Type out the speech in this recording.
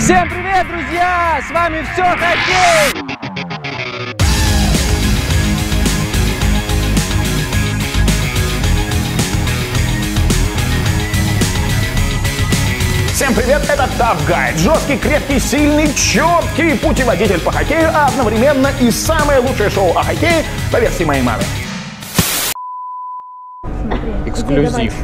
Всем привет, друзья! С вами все хоккей! Всем привет, это Tough Guide. Жесткий, крепкий, сильный, четкий путеводитель по хоккею, а одновременно и самое лучшее шоу о хоккее по версии моей мамы. Эксклюзив.